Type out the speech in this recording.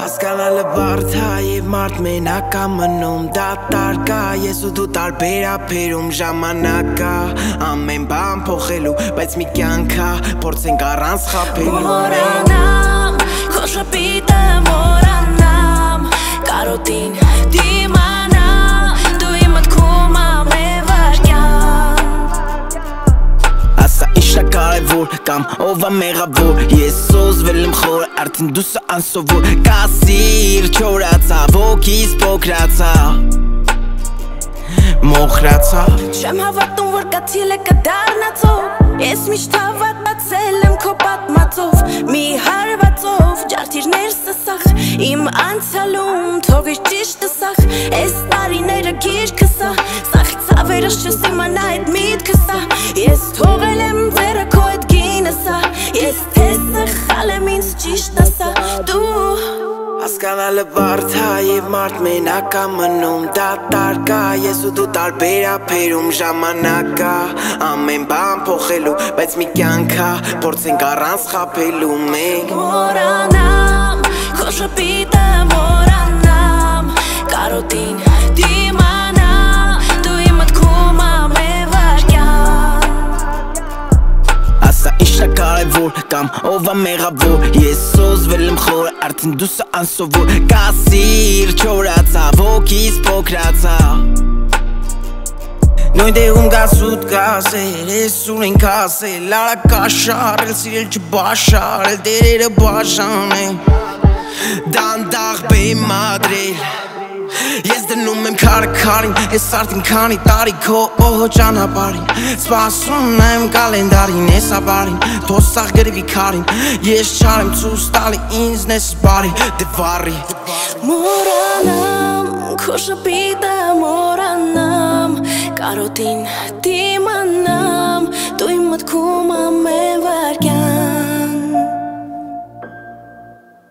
Հասկանալը բարդ է եւ մարդ մենակ է մնում դա տարկա ես ու դու տարբեր ափերում ժամանակա ամեն բան փոխելու բայց մի կյանքա փորձենք առանց խափելու Մորանամ քո շփիտը մորանամ կարոտին կարևոր կամ ով է մեղավոր Ես սոզվել եմ խոր արդեն դուսը անսովոր Կասիր չորացա ոգիս փոքրացա Մոխրացա Չեմ հավատում որ կաթիլ է կդառնացող Ես միշտ հավատացել եմ քո պատմածով Մի հարվածով ջարդիրներ սսախ Իմ անցյալում թողիշ ճիշտը սախ Այս տարիները գիրկը սա Սախ ցավերս չես իմանա այդ միտքը սա Ես թողել եմ սխալ եմ ինձ ճիշտը սա Դու Հասկանալը բարդ է եւ մարդ մենակ է մնում դա տարկա ես ու դու տարբեր ափերում ժամանակա ամեն բան փոխելու բայց մի կյանքա փորձենք առանց խափելու մենք Մորանամ, քո շփիտը մորանամ Ասա իշա կարևոր կամ ով է մեղավոր Ես սոզվել եմ խոր արդեն դուսը անսովոր Կասիր չորացա ոգիս փոքրացա Նույն դեղում գասուտ կասել, ես ունեն կասել Արա կաշարել, սիրել չբաշարել, դերերը բաշանել Դանդաղ բեմադրել Ես դնում եմ քարը քարին, ես արդեն քանի տարի քո օհո ճանապարհին Սպասում եմ կալենդարին, ես ավարին, դոսախ գրվի քարին Ես չարեմ ցույց տալի ինձ ես բարի, դե վարի Մորանամ, քո շպիտը մորանամ Կարոտին դիմանամ, դու իմ մտքում ամեն